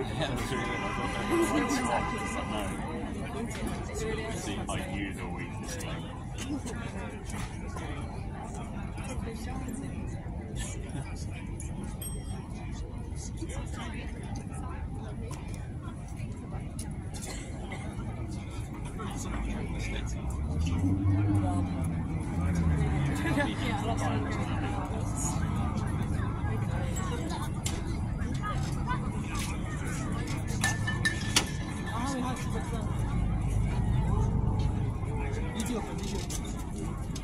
Yeah, that's really good. I thought they were one slot, but no. See, like you like. 要不 Идет, идет.